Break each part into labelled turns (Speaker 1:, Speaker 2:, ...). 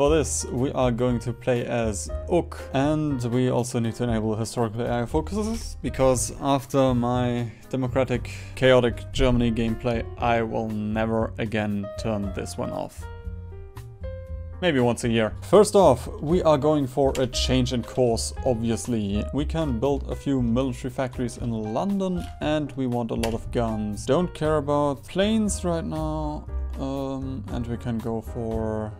Speaker 1: For this, we are going to play as Ook, and we also need to enable historical AI focuses, because after my democratic, chaotic Germany gameplay, I will never again turn this one off maybe once a year. First off, we are going for a change in course, obviously. We can build a few military factories in London and we want a lot of guns. Don't care about planes right now. Um, and we can go for...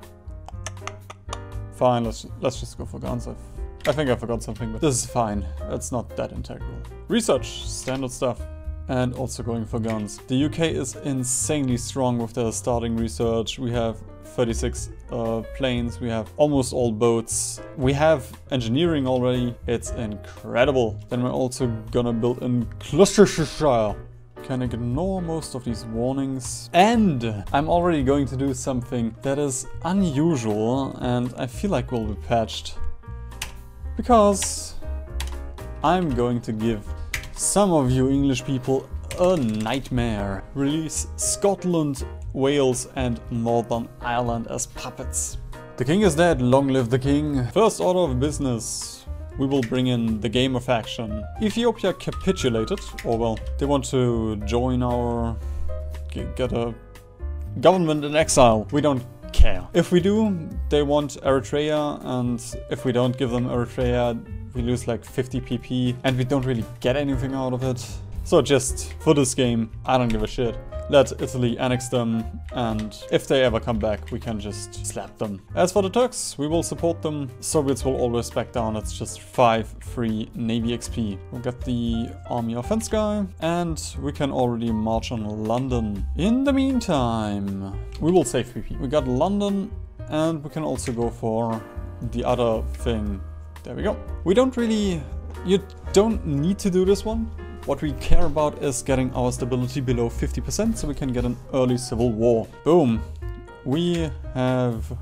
Speaker 1: Fine, let's, let's just go for guns. I've, I think I forgot something, but this is fine. It's not that integral. Research, standard stuff and also going for guns. The UK is insanely strong with their starting research. We have 36 uh, planes, we have almost all boats, we have engineering already, it's incredible. Then we're also gonna build in Gloucestershire. Can ignore most of these warnings. And I'm already going to do something that is unusual and I feel like will be patched. Because I'm going to give some of you English people a nightmare. Release Scotland Wales and Northern Ireland as puppets. The king is dead, long live the king. First order of business. We will bring in the gamer faction. Ethiopia capitulated, or well, they want to join our... get a government in exile. We don't care. If we do, they want Eritrea, and if we don't give them Eritrea, we lose like 50 PP, and we don't really get anything out of it. So just for this game, I don't give a shit let Italy annex them, and if they ever come back, we can just slap them. As for the Turks, we will support them. Soviets will always back down. It's just 5 free Navy XP. We'll get the army offense guy, and we can already march on London. In the meantime, we will save PP. We got London, and we can also go for the other thing. There we go. We don't really... You don't need to do this one. What we care about is getting our stability below 50% so we can get an early civil war. Boom. We have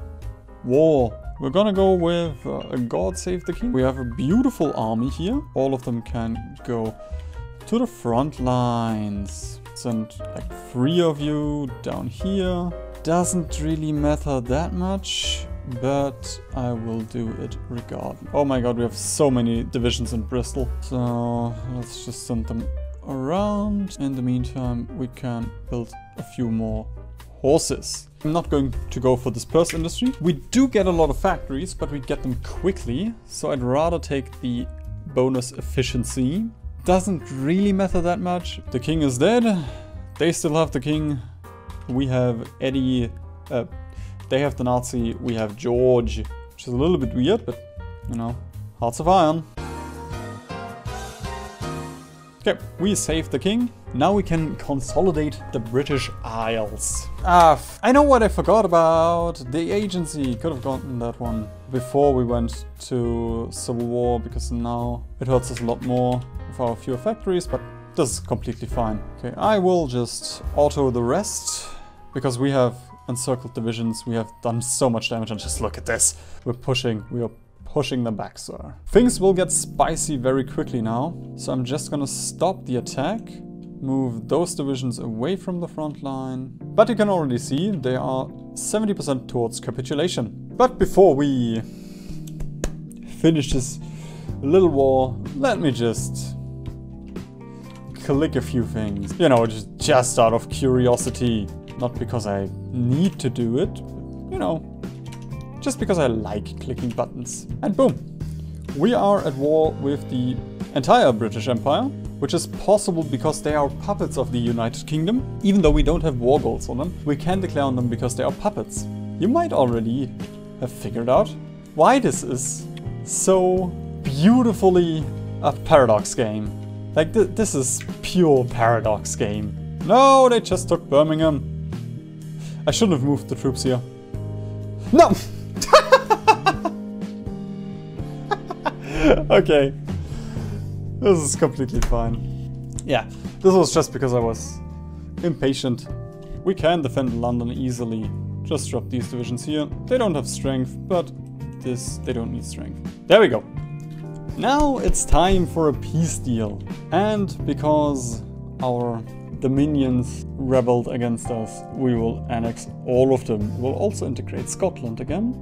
Speaker 1: war. We're gonna go with uh, God Save the King. We have a beautiful army here. All of them can go to the front lines. Send like three of you down here. Doesn't really matter that much but I will do it regardless. Oh my god, we have so many divisions in Bristol. So let's just send them around. In the meantime, we can build a few more horses. I'm not going to go for dispersed industry. We do get a lot of factories, but we get them quickly. So I'd rather take the bonus efficiency. Doesn't really matter that much. The king is dead. They still have the king. We have Eddie, uh, they have the Nazi, we have George, which is a little bit weird, but, you know, hearts of iron. Okay, we saved the king. Now we can consolidate the British Isles. Ah, I know what I forgot about. The agency. Could have gotten that one before we went to Civil War, because now it hurts us a lot more with our fewer factories, but this is completely fine. Okay, I will just auto the rest, because we have encircled divisions. We have done so much damage and just look at this. We're pushing, we are pushing them back, sir. Things will get spicy very quickly now. So I'm just gonna stop the attack, move those divisions away from the front line. But you can already see they are 70% towards capitulation. But before we finish this little war, let me just click a few things. You know, just, just out of curiosity. Not because I need to do it, you know, just because I like clicking buttons. And boom, we are at war with the entire British Empire, which is possible because they are puppets of the United Kingdom. Even though we don't have war goals on them, we can declare on them because they are puppets. You might already have figured out why this is so beautifully a paradox game. Like, th this is pure paradox game. No, they just took Birmingham. I shouldn't have moved the troops here. No! okay. This is completely fine. Yeah, this was just because I was impatient. We can defend London easily. Just drop these divisions here. They don't have strength, but this, they don't need strength. There we go. Now it's time for a peace deal. And because our the minions rebelled against us, we will annex all of them. We'll also integrate Scotland again.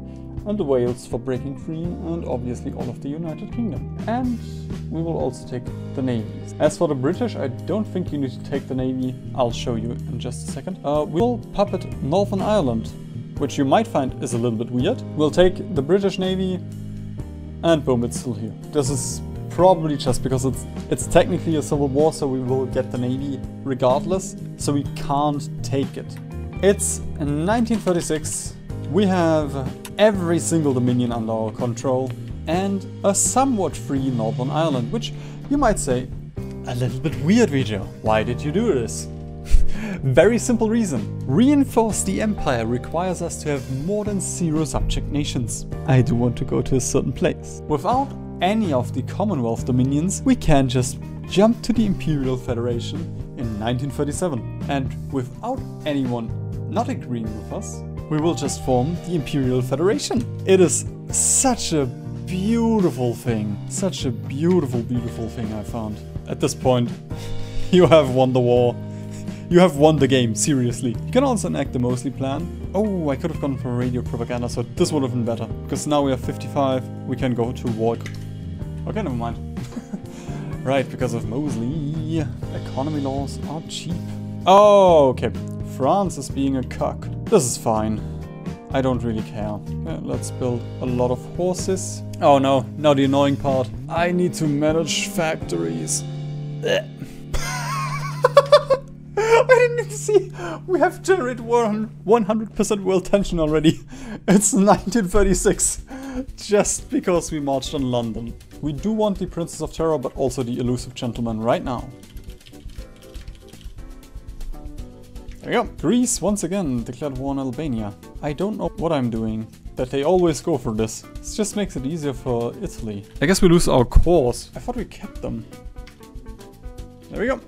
Speaker 1: and the Wales for breaking free, and obviously all of the United Kingdom. And we will also take the navies. As for the British, I don't think you need to take the navy. I'll show you in just a second. Uh, we'll puppet Northern Ireland, which you might find is a little bit weird. We'll take the British Navy, and boom, it's still here. This is probably just because it's it's technically a civil war, so we will get the navy regardless. So we can't take it. It's 1936. We have every single dominion under our control and a somewhat free Northern Ireland, which you might say, a little bit weird, Vijay. Why did you do this? Very simple reason. Reinforce the empire requires us to have more than zero subject nations. I do want to go to a certain place. Without any of the Commonwealth dominions, we can just jump to the Imperial Federation in 1937. And without anyone not agreeing with us, we will just form the Imperial Federation. It is such a beautiful thing. Such a beautiful, beautiful thing I found. At this point, you have won the war. You have won the game, seriously. You can also enact the Mosley plan. Oh, I could have gone for radio propaganda, so this would have been better. Because now we have 55, we can go to war. Okay, never mind. right, because of Mosley, economy laws are cheap. Oh, okay. France is being a cuck. This is fine. I don't really care. Yeah, let's build a lot of horses. Oh no, now the annoying part. I need to manage factories. I didn't even see. We have generated 100% world tension already. It's 1936. Just because we marched on London. We do want the Princess of Terror, but also the Elusive Gentleman right now. There we go. Greece once again declared war on Albania. I don't know what I'm doing. That they always go for this. This just makes it easier for Italy. I guess we lose our cores. I thought we kept them. There we go.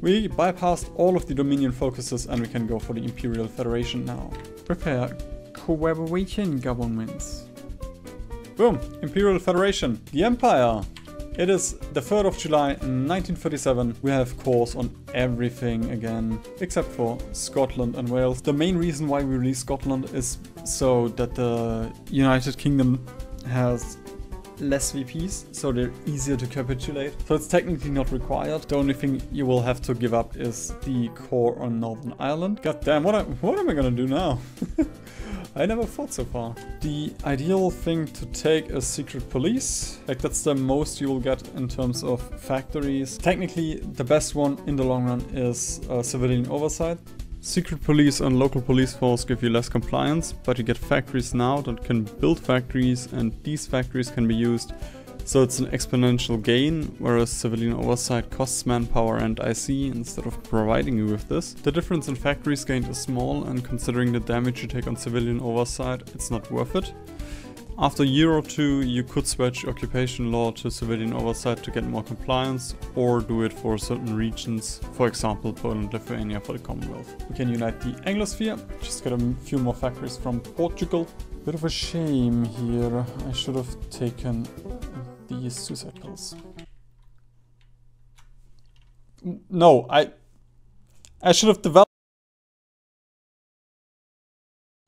Speaker 1: We bypassed all of the Dominion focuses and we can go for the Imperial Federation now. Prepare collaboration governments. Boom! Imperial Federation. The Empire! It is the 3rd of July 1937. We have cores on everything again, except for Scotland and Wales. The main reason why we release Scotland is so that the United Kingdom has less VPs, so they're easier to capitulate. So it's technically not required. The only thing you will have to give up is the core on Northern Ireland. God damn, what, I, what am I gonna do now? I never thought so far. The ideal thing to take is secret police. Like that's the most you will get in terms of factories. Technically, the best one in the long run is uh, civilian oversight. Secret police and local police force give you less compliance, but you get factories now that can build factories and these factories can be used so it's an exponential gain, whereas civilian oversight costs manpower and IC instead of providing you with this. The difference in factories gained is small and considering the damage you take on civilian oversight, it's not worth it. After a year or two, you could switch occupation law to civilian oversight to get more compliance, or do it for certain regions, for example Poland, Lithuania for the Commonwealth. We can unite the Anglosphere, just get a few more factories from Portugal. Bit of a shame here, I should have taken these suicide pills. No, I... I should have developed...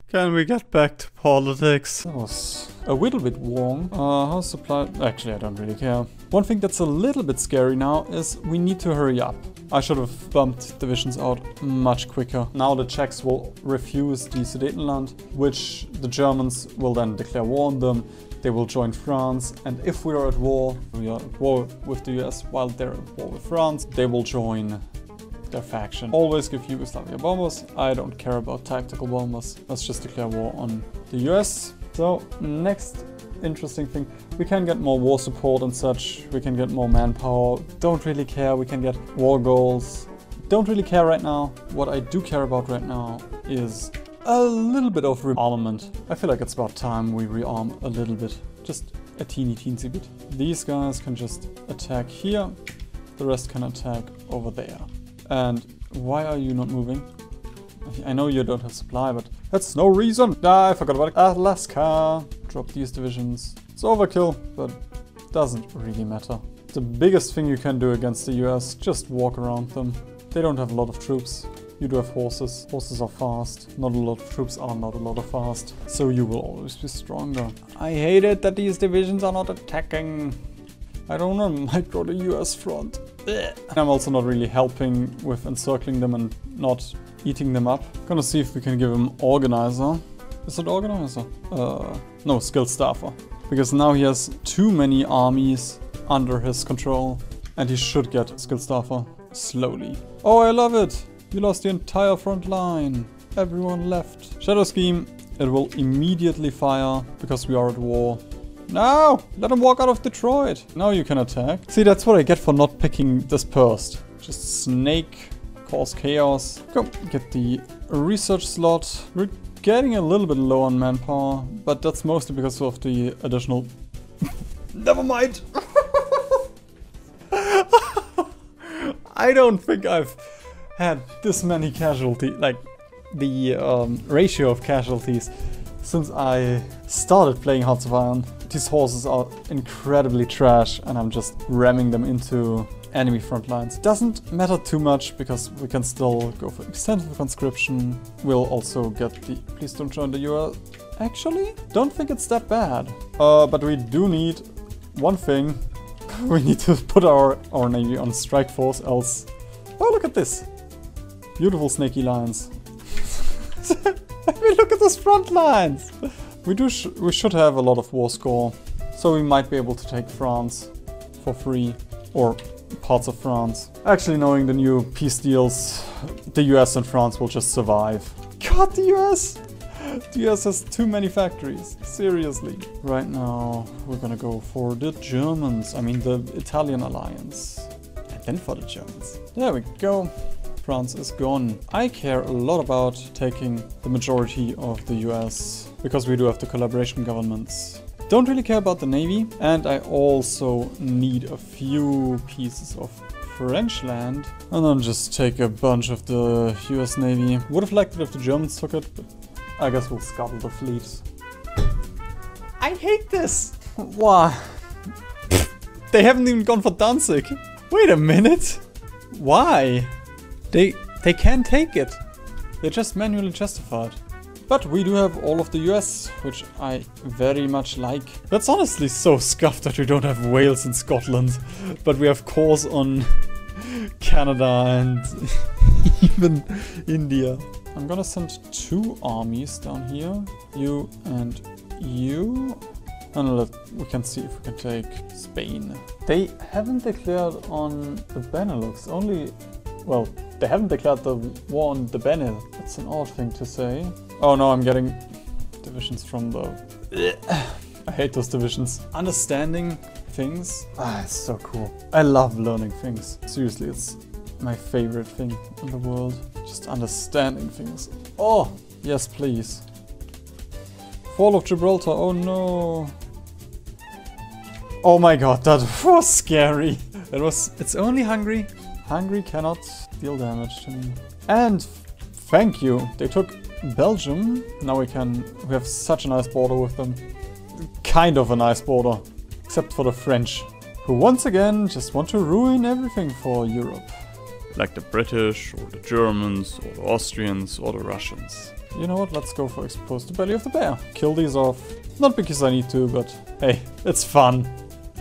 Speaker 1: Can we get back to politics? That was a little bit wrong. Uh, how supply... Actually, I don't really care. One thing that's a little bit scary now is we need to hurry up. I should have bumped divisions out much quicker. Now the Czechs will refuse the Sudetenland, which the Germans will then declare war on them. They will join France, and if we are at war, we are at war with the US while they're at war with France, they will join their faction. Always give you Yugoslavia bombers. I don't care about tactical bombers. Let's just declare war on the US. So, next interesting thing. We can get more war support and such. We can get more manpower. Don't really care. We can get war goals. Don't really care right now. What I do care about right now is a little bit of rearmament. I feel like it's about time we rearm a little bit. Just a teeny teensy bit. These guys can just attack here. The rest can attack over there. And why are you not moving? I know you don't have supply, but that's no reason. Ah, I forgot about it. Alaska. Drop these divisions. It's overkill, but doesn't really matter. The biggest thing you can do against the US, just walk around them. They don't have a lot of troops. You do have horses. Horses are fast. Not a lot of troops are not a lot of fast. So you will always be stronger. I hate it that these divisions are not attacking. I don't know, might go to US front. Ugh. I'm also not really helping with encircling them and not eating them up. Gonna see if we can give him organizer. Is it organizer? Uh, no, skilled staffer. Because now he has too many armies under his control. And he should get skilled staffer slowly. Oh, I love it! You lost the entire front line. Everyone left. Shadow Scheme, it will immediately fire because we are at war. No! Let him walk out of Detroit. Now you can attack. See, that's what I get for not picking this dispersed. Just snake, cause chaos. Go, get the research slot. We're getting a little bit low on manpower, but that's mostly because of the additional... Never mind! I don't think I've had this many casualties, like the um, ratio of casualties since I started playing Hearts of Iron. These horses are incredibly trash and I'm just ramming them into enemy front lines. Doesn't matter too much because we can still go for extensive conscription. We'll also get the... Please don't join the US. Actually, don't think it's that bad. Uh, but we do need one thing. we need to put our, our navy on strike force else... Oh, look at this. Beautiful snaky lines. I mean, look at those front lines! We do sh we should have a lot of war score, so we might be able to take France for free, or parts of France. Actually, knowing the new peace deals, the US and France will just survive. God, the US! The US has too many factories, seriously. Right now, we're gonna go for the Germans, I mean the Italian alliance. And then for the Germans. There we go. France is gone. I care a lot about taking the majority of the US because we do have the collaboration governments. Don't really care about the navy and I also need a few pieces of French land and then just take a bunch of the US navy. Would have liked it if the Germans took it, but I guess we'll scuttle the fleet. I hate this! Why? they haven't even gone for Danzig. Wait a minute. Why? They they can take it. They're just manually justified. But we do have all of the US, which I very much like. That's honestly so scuffed that we don't have Wales and Scotland, but we have cores on Canada and even India. I'm gonna send two armies down here, you and you. And we can see if we can take Spain. They haven't declared on the Benelux, only, well, they haven't declared the war on the Benel. That's an odd thing to say. Oh no, I'm getting divisions from the... I hate those divisions. Understanding things. Ah, it's so cool. I love learning things. Seriously, it's my favorite thing in the world. Just understanding things. Oh, yes, please. Fall of Gibraltar, oh no. Oh my god, that was scary. It was, it's only Hungary. Hungary cannot deal damage to me. And thank you, they took Belgium. Now we can, we have such a nice border with them. Kind of a nice border, except for the French, who once again just want to ruin everything for Europe.
Speaker 2: Like the British, or the Germans, or the Austrians, or the Russians.
Speaker 1: You know what, let's go for expose the belly of the bear. Kill these off. Not because I need to, but hey, it's fun.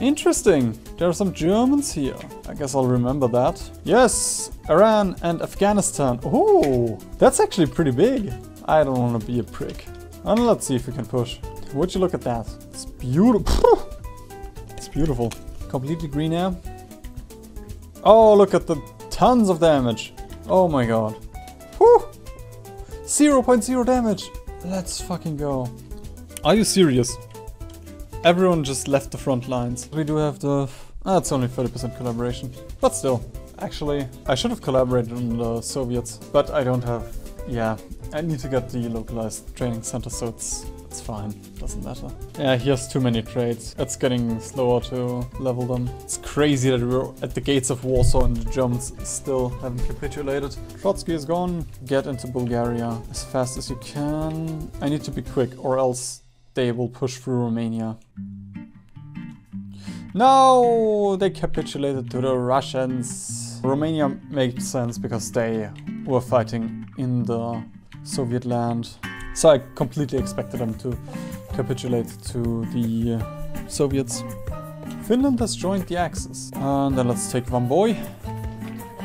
Speaker 1: Interesting. There are some Germans here. I guess I'll remember that. Yes, Iran and Afghanistan. Oh, that's actually pretty big. I don't want to be a prick. And let's see if we can push. Would you look at that? It's beautiful. Beautiful. Completely green air. Oh, look at the tons of damage. Oh my god. Whew. 0.0 damage. Let's fucking go. Are you serious? Everyone just left the front lines. We do have the... Ah, it's only 30% collaboration. But still. Actually, I should have collaborated on the Soviets. But I don't have... Yeah, I need to get the localized training center, so it's it's fine. Doesn't matter. Yeah, he has too many trades. It's getting slower to level them. It's crazy that we're at the gates of Warsaw and the Germans still haven't capitulated. Trotsky is gone. Get into Bulgaria as fast as you can. I need to be quick or else they will push through Romania. No, they capitulated to the Russians. Romania makes sense because they were fighting in the Soviet land. So I completely expected them to capitulate to the uh, Soviets. Finland has joined the Axis. And then let's take Vamboy.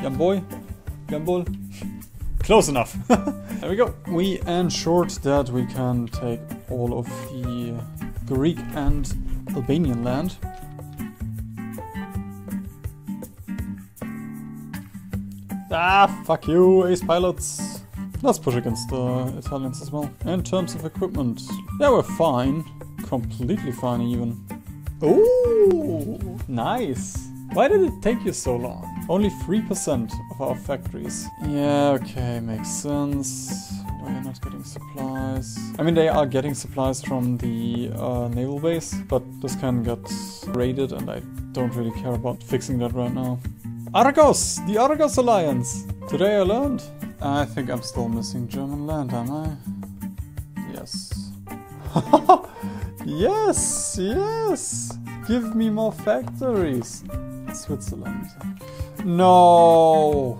Speaker 1: Jamboy. Jambol. Close enough. there we go. We ensured that we can take all of the Greek and Albanian land. Ah, fuck you, ace pilots. Let's push against the Italians as well. In terms of equipment, yeah, we're fine. Completely fine even. Ooh, nice. Why did it take you so long? Only 3% of our factories. Yeah, okay, makes sense. We're not getting supplies? I mean, they are getting supplies from the uh, naval base, but this can get raided and I don't really care about fixing that right now. Argos! The Argos Alliance! Today I learned. I think I'm still missing German land, am I? Yes. yes! Yes! Give me more factories! Switzerland. No!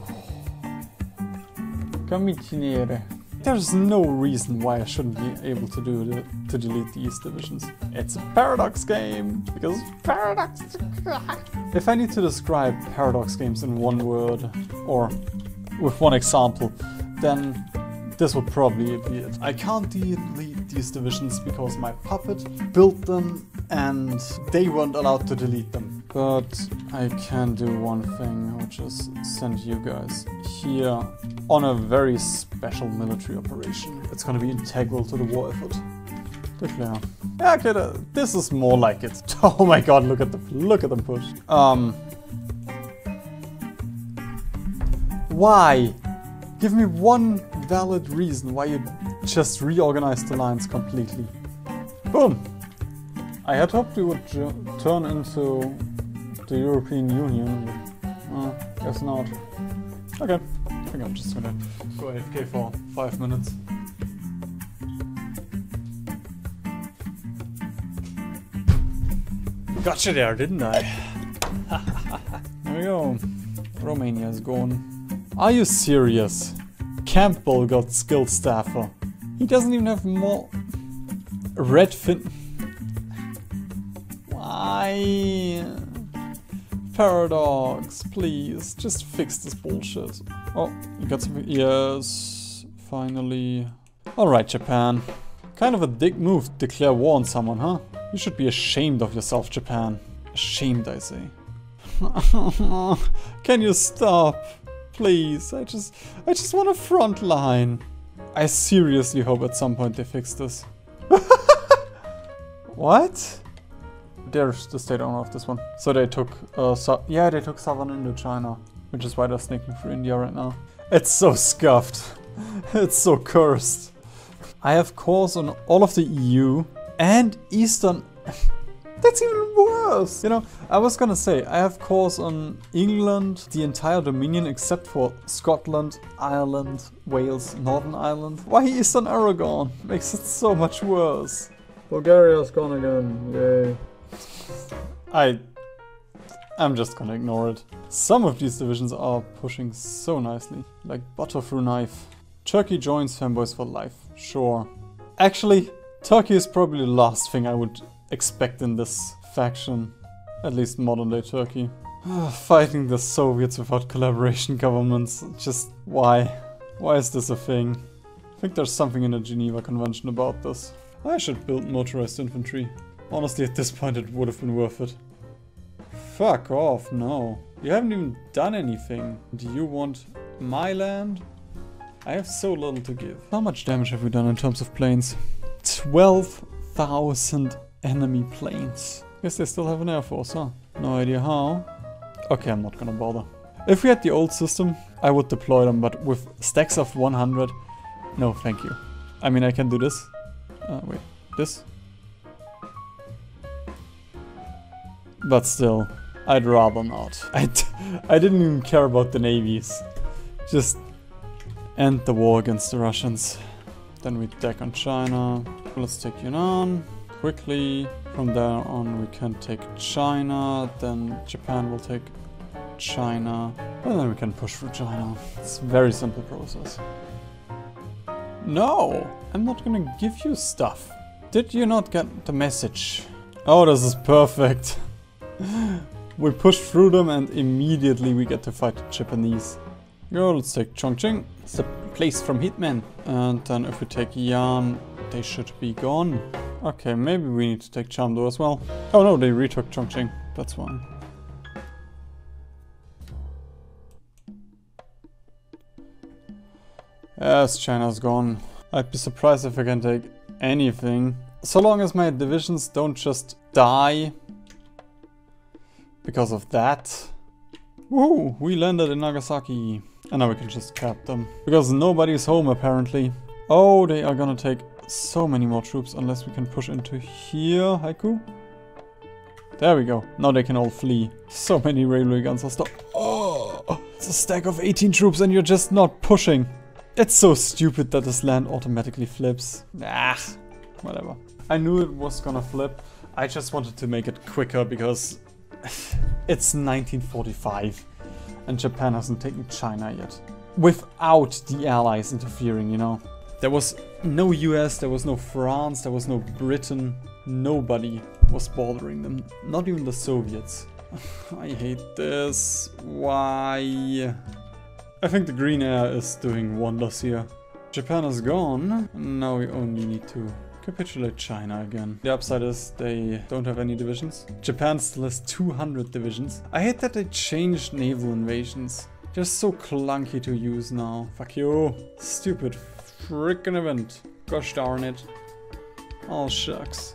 Speaker 1: Committiniere. There's no reason why I shouldn't be able to do the, to delete these divisions. It's a paradox game because paradox. if I need to describe paradox games in one word or with one example, then this would probably be it. I can't delete these divisions because my puppet built them and they weren't allowed to delete them. But I can do one thing, which is send you guys here on a very special military operation. It's gonna be integral to the war effort. Declare. Yeah, okay, this is more like it. Oh my god, look at the look at them push. Um Why? Give me one valid reason why you just reorganized the lines completely. Boom! I had hoped we would turn into the European Union, uh, guess not. Okay, I think I'm just gonna go AFK for five minutes. Gotcha there, didn't I? there we go. Romania is gone. Are you serious? Campbell got skilled staffer. He doesn't even have more... Redfin... Why? Paradox, please, just fix this bullshit. Oh, you got some... Yes, finally. Alright, Japan. Kind of a dick move to declare war on someone, huh? You should be ashamed of yourself, Japan. Ashamed, I say. Can you stop? Please, I just... I just want a front line. I seriously hope at some point they fix this. what? There's the state owner of this one. So they took, uh, so yeah, they took southern Indochina, which is why they're sneaking through India right now. It's so scuffed. it's so cursed. I have calls on all of the EU and Eastern... That's even worse! You know, I was gonna say, I have cores on England, the entire Dominion except for Scotland, Ireland, Wales, Northern Ireland. Why Eastern Aragon? Makes it so much worse. Bulgaria's gone again, yay. I... I'm just gonna ignore it. Some of these divisions are pushing so nicely, like butter through knife. Turkey joins fanboys for life, sure. Actually, Turkey is probably the last thing I would expect in this faction. At least modern day Turkey. Ah, fighting the Soviets without collaboration governments, just why? Why is this a thing? I think there's something in the Geneva Convention about this. I should build motorized infantry. Honestly, at this point it would have been worth it. Fuck off, no. You haven't even done anything. Do you want my land? I have so little to give. How much damage have we done in terms of planes? 12,000 enemy planes. Guess they still have an air force, huh? No idea how. Okay, I'm not gonna bother. If we had the old system, I would deploy them, but with stacks of 100, no thank you. I mean, I can do this. Uh, wait, this? But still, I'd rather not. I d I didn't even care about the navies. Just end the war against the Russians. Then we deck on China. Let's take Yunnan quickly. From there on we can take China. Then Japan will take China. And then we can push through China. It's a very simple process. No! I'm not gonna give you stuff. Did you not get the message? Oh, this is perfect. we push through them and immediately we get to fight the Japanese. Yo, let's take Chongqing. It's the place from Hitman. And then if we take Yan, they should be gone. Okay, maybe we need to take Chamdo as well. Oh no, they retook Chongqing. That's why. Yes, China's gone. I'd be surprised if I can take anything. So long as my divisions don't just die because of that. Woo! We landed in Nagasaki. And now we can just cap them. Because nobody's home apparently. Oh, they are gonna take so many more troops unless we can push into here, Haikou. There we go. Now they can all flee. So many railway guns are stuck. Oh, it's a stack of 18 troops and you're just not pushing. It's so stupid that this land automatically flips. Ah, whatever. I knew it was gonna flip. I just wanted to make it quicker because it's 1945 and Japan hasn't taken China yet. Without the allies interfering, you know. There was no US, there was no France, there was no Britain. Nobody was bothering them. Not even the Soviets. I hate this. Why? I think the green air is doing wonders here. Japan is gone. Now we only need to capitulate China again. The upside is they don't have any divisions. Japan still has 200 divisions. I hate that they changed naval invasions. They're so clunky to use now. Fuck you. Stupid freaking event. Gosh darn it. Oh shucks.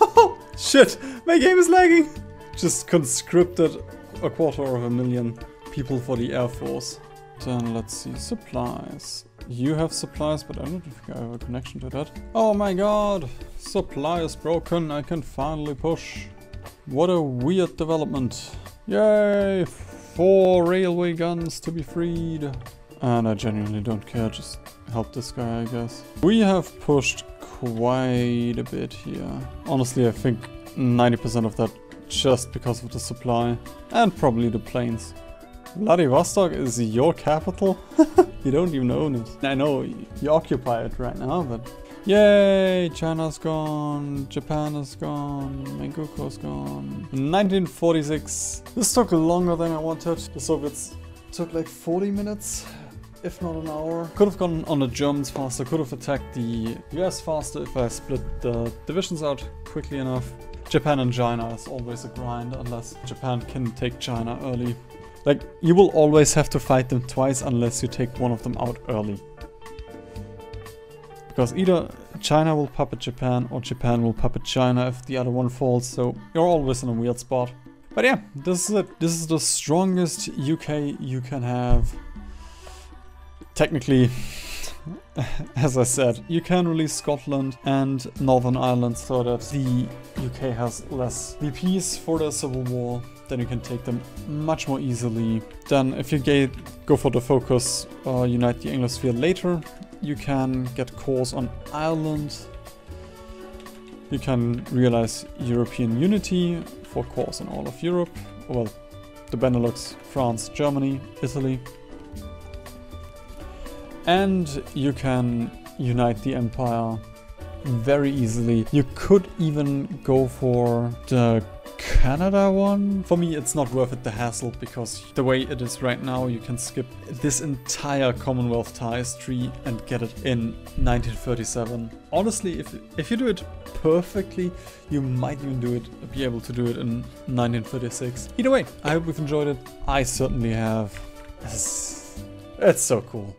Speaker 1: oh shit! My game is lagging! Just conscripted a quarter of a million people for the Air Force. Then let's see, supplies. You have supplies, but I don't think I have a connection to that. Oh my god! Supply is broken, I can finally push. What a weird development. Yay! Four railway guns to be freed. And I genuinely don't care, just help this guy, I guess. We have pushed quite a bit here. Honestly, I think 90% of that just because of the supply. And probably the planes. Vladivostok is your capital? you don't even own it. I know, you occupy it right now, but... Yay! China's gone, Japan is gone, Manchukuo's gone. 1946. This took longer than I wanted. The Soviets took like 40 minutes, if not an hour. Could have gone on the Germans faster, could have attacked the US faster if I split the divisions out quickly enough. Japan and China is always a grind unless Japan can take China early. Like, you will always have to fight them twice unless you take one of them out early. Because either China will puppet Japan or Japan will puppet China if the other one falls, so you're always in a weird spot. But yeah, this is it. This is the strongest UK you can have. Technically, as I said, you can release Scotland and Northern Ireland so that the UK has less VPs for the Civil War then you can take them much more easily. Then if you go for the focus, uh, unite the Anglosphere later, you can get cores on Ireland. You can realize European unity for cores in all of Europe. Well, the Benelux, France, Germany, Italy. And you can unite the empire very easily. You could even go for the Canada one. For me, it's not worth it the hassle because the way it is right now, you can skip this entire Commonwealth ties tree and get it in 1937. Honestly, if if you do it perfectly, you might even do it, be able to do it in 1936. Either way, I hope you've enjoyed it. I certainly have. It's, it's so cool.